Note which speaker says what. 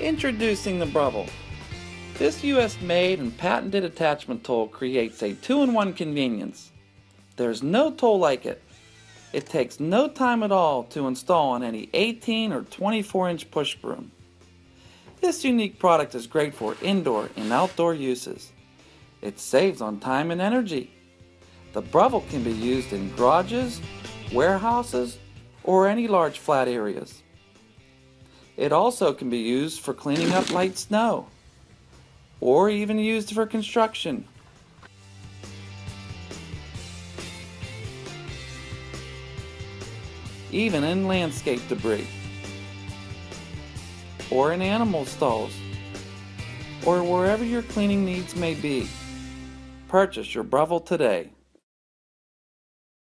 Speaker 1: Introducing the Brovel. This US made and patented attachment tool creates a two in one convenience. There's no tool like it. It takes no time at all to install on any 18 or 24 inch push broom. This unique product is great for indoor and outdoor uses. It saves on time and energy. The Brovel can be used in garages, warehouses, or any large flat areas. It also can be used for cleaning up light snow, or even used for construction. Even in landscape debris, or in animal stalls, or wherever your cleaning needs may be. Purchase your Brovel today.